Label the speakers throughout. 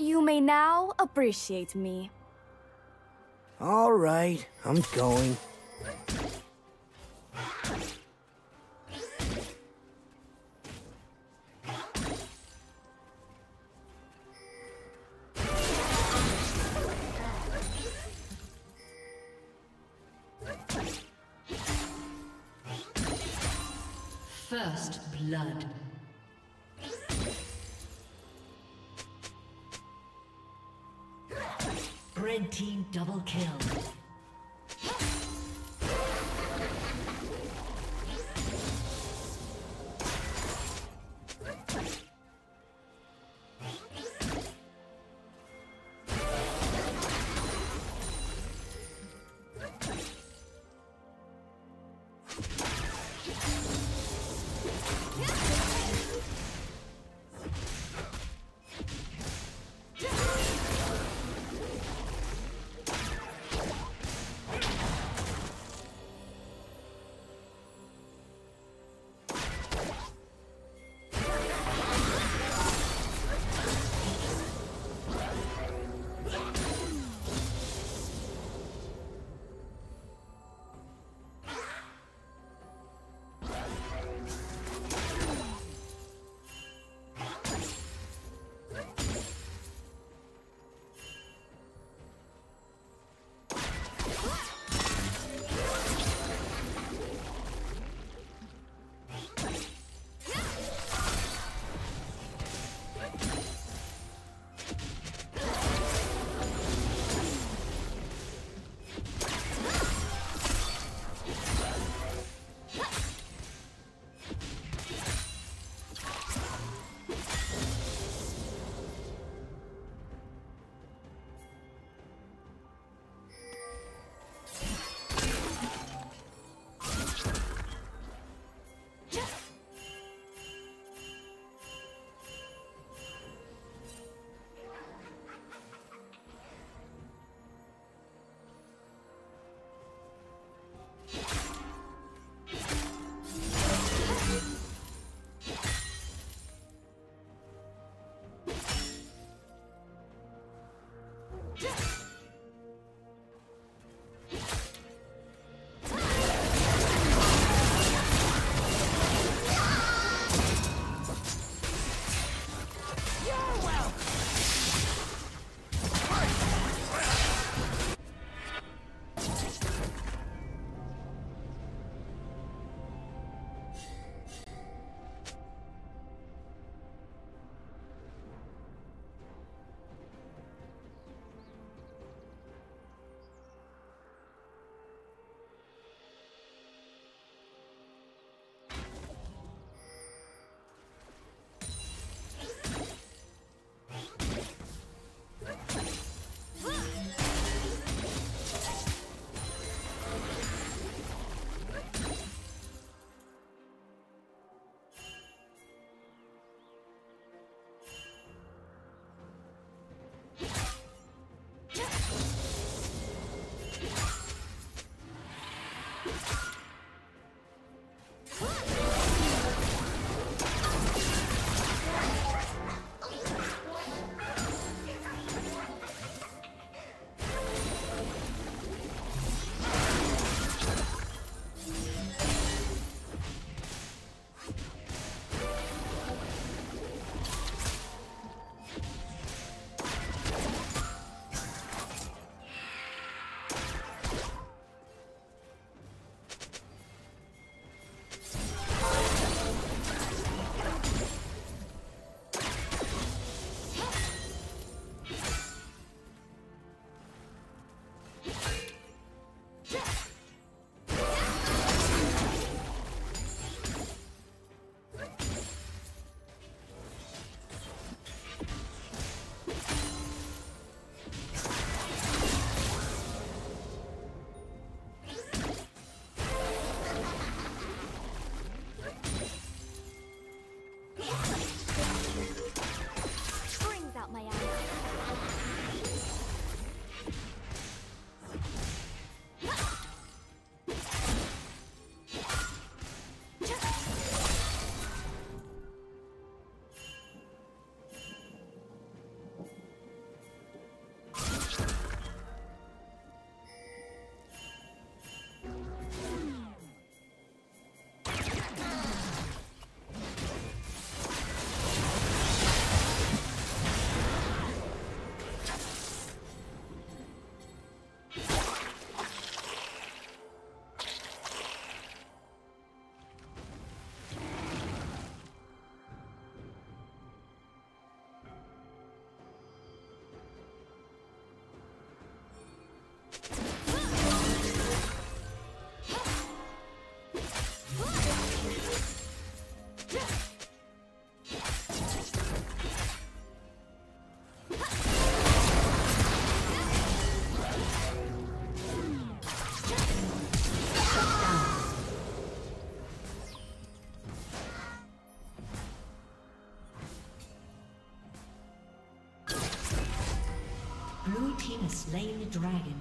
Speaker 1: You may now appreciate me.
Speaker 2: All right, I'm going.
Speaker 3: Double kill. Slain the dragon.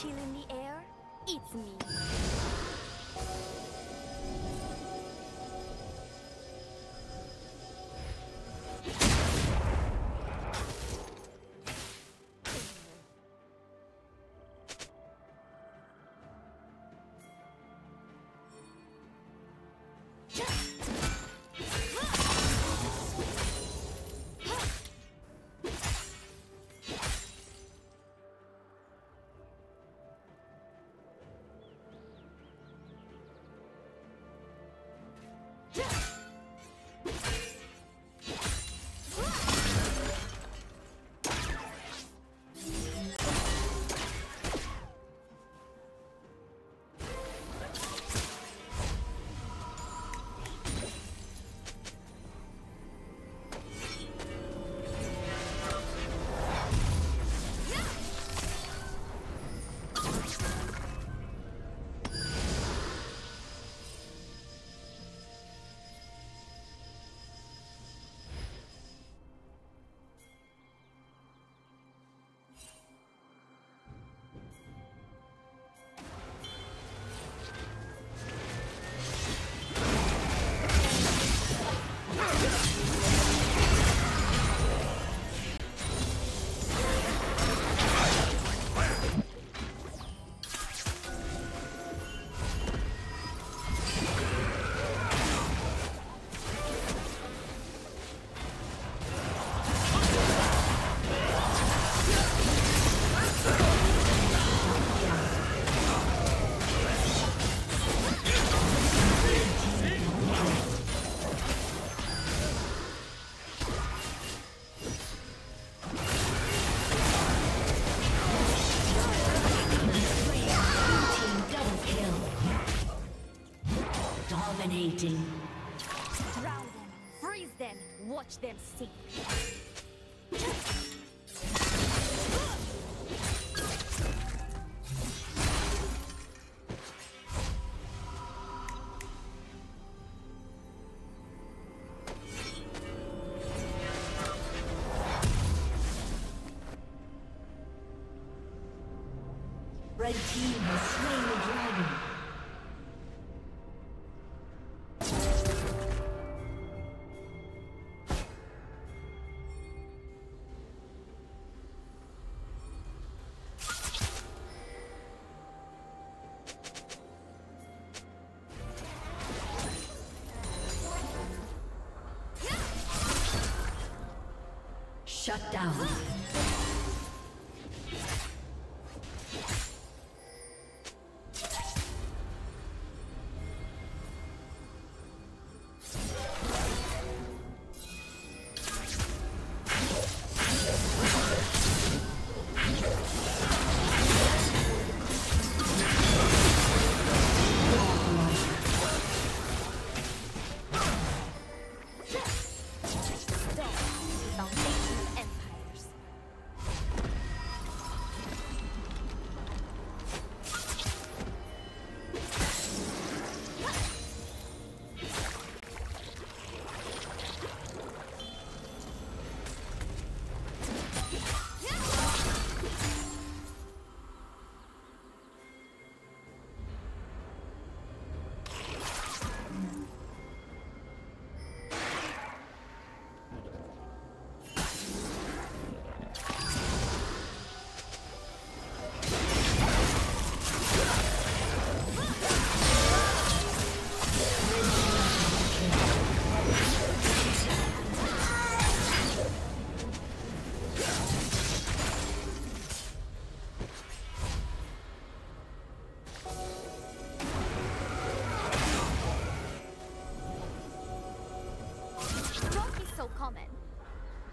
Speaker 1: Chill in the air, it's me. them sink.
Speaker 3: Red team Shut down.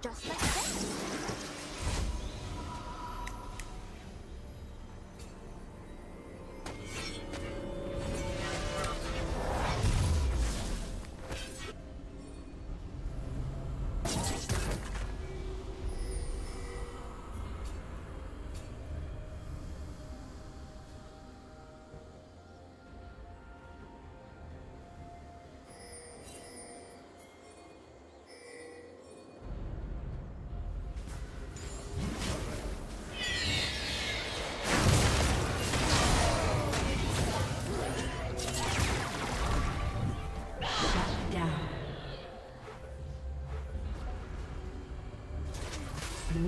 Speaker 1: just like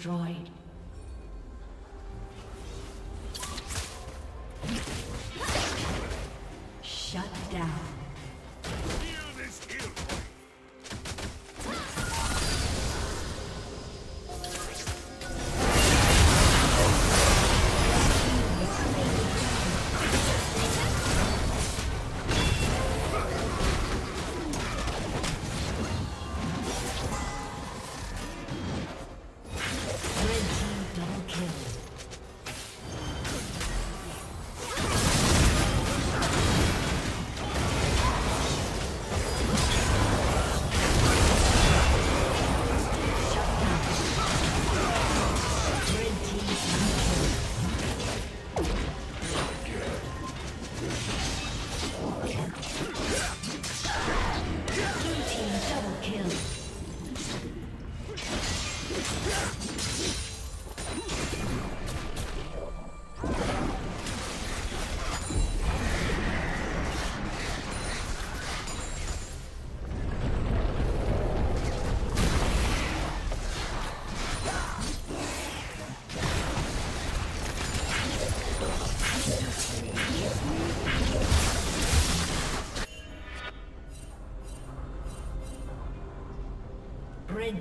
Speaker 3: Destroyed.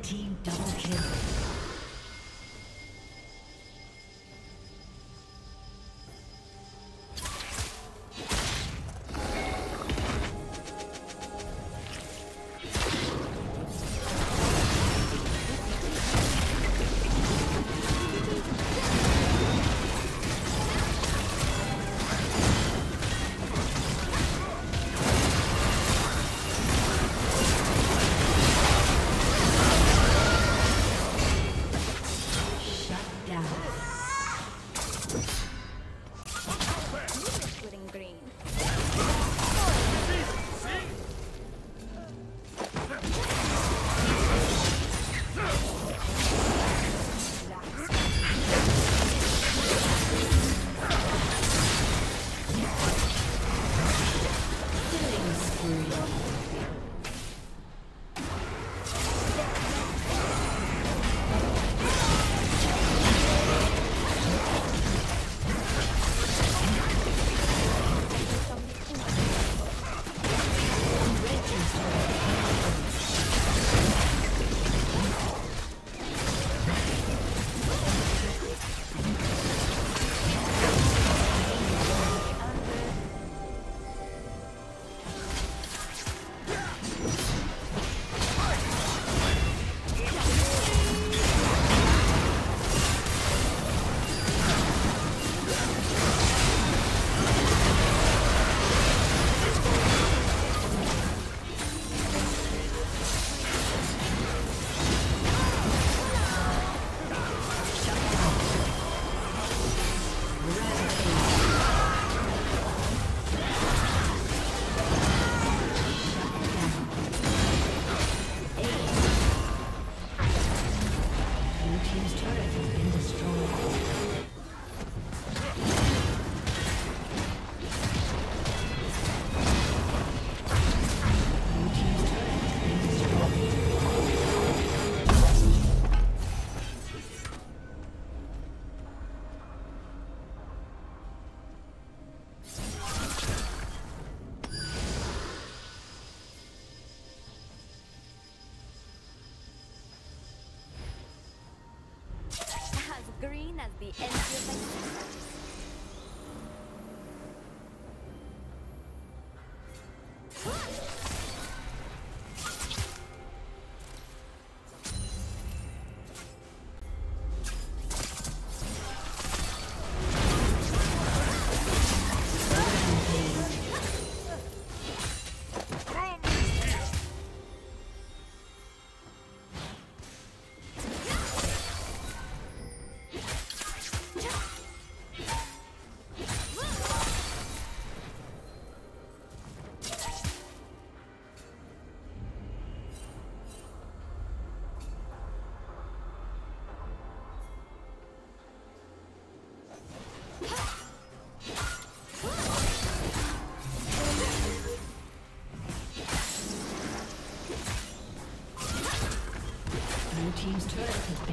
Speaker 3: Team
Speaker 1: as the end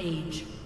Speaker 3: Rampage.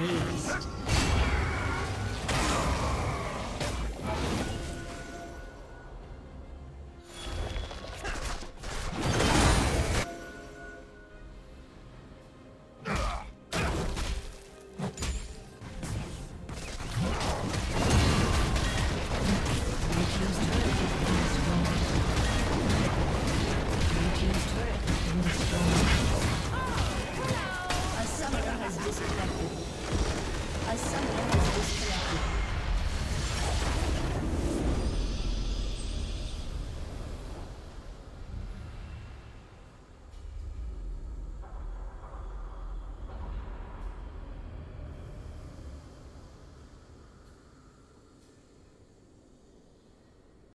Speaker 3: Hey.